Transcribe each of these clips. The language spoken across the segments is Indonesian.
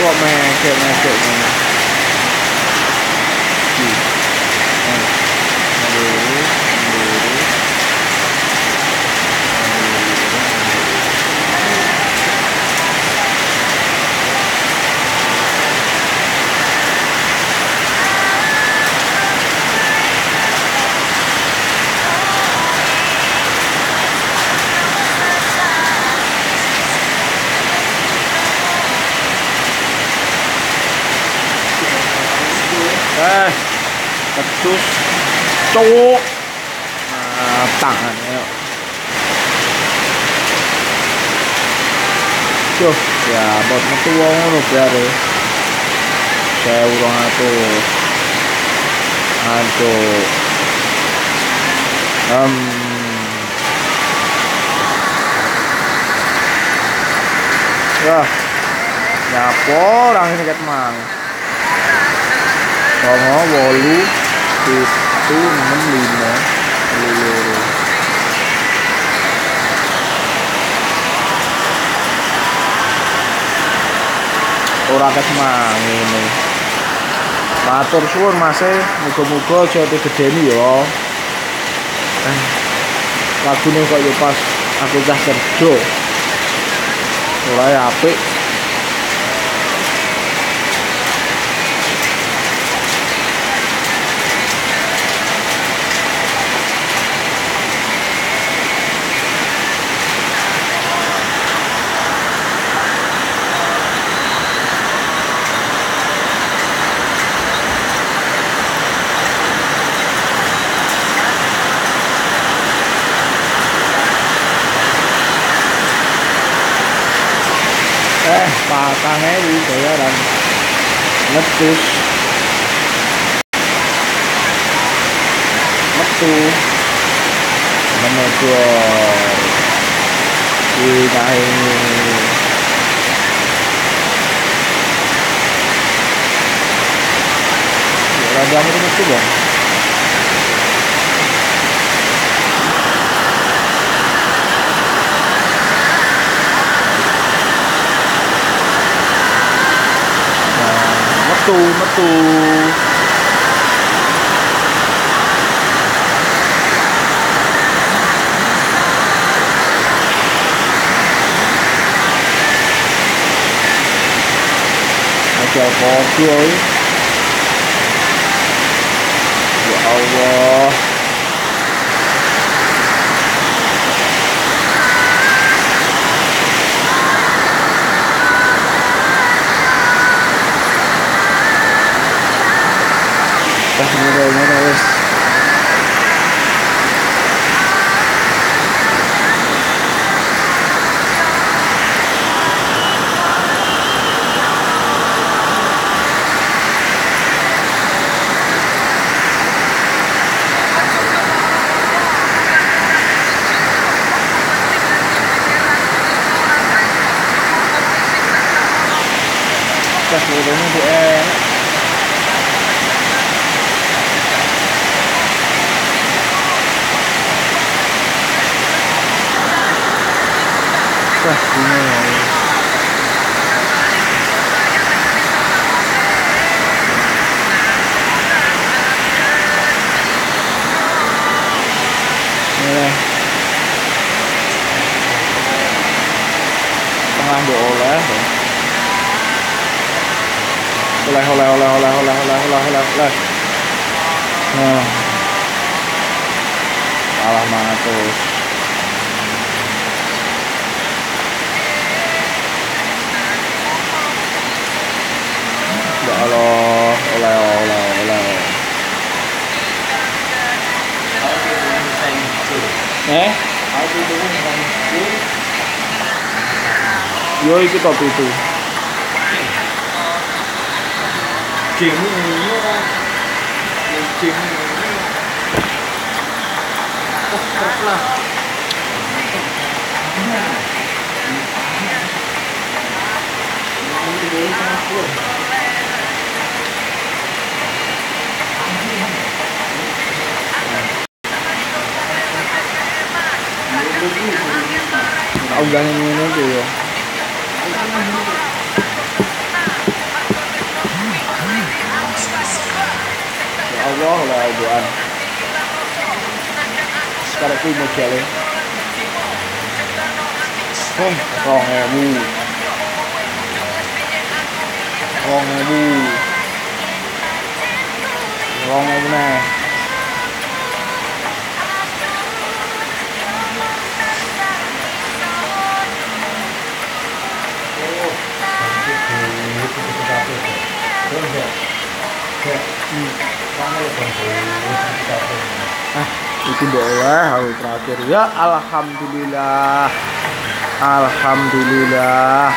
Good man, good man, good man. đấy một chút chỗ à, tảng này ạ. Chưa. Ya bột nó tu ông nó ra đấy xe u rồi tu ăn tu um ya ya po lang ini kat mang Songo wolu pitu enam lima loro. Ora ket mang ngene. Matur suwun Mas e, muga-muga aja digedeni ya. Eh, lagune kok ya pas aku cah kerja. Ya apik. tangan saya dan letus metu menegor dinaingi Raja itu metu dong tu mất tu chào có chưa ấy. của e Trời, Công an bộ lẽ rồi Hola, hola, hola, hola, hola, hola, hola, hola, hola. Ah. A las manos todos. Hola, hola, hola, hola. Eh? Yoi kita tutup. chính mình chính rất là ông ra nhanh lên nó kìa. Allah lah doan sekarang kuwi modele Oh, rong ewu rong ewu rong ewu neh Ah, itu doa aku terakhir. Ya alhamdulillah. Alhamdulillah.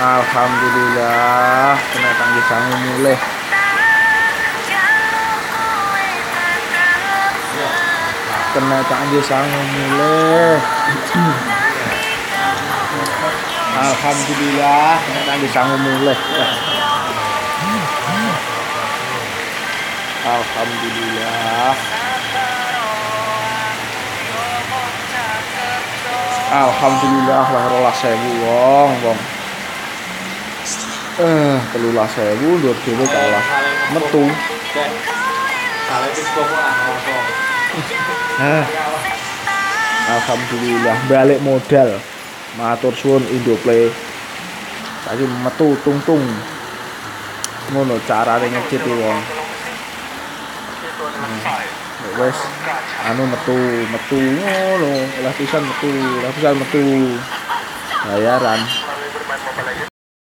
Alhamdulillah. Kena tanggi sangu mulai. Kena tanggi sangu mulai. Alhamdulillah kena tanggi sangu mulai alhamdulillah Alhamdulillah lah rolas sewu wong wong. Eh, telulah sewu ndur dhewe kalah. Metu. Eh. Alhamdulillah balik modal. Matur suwun Indoplay. Tadi metu tung-tung. Ngono carane ngecit wong. Wes. Anu metu metu ngono. Lah pisan metu lah pisan metu. Bayaran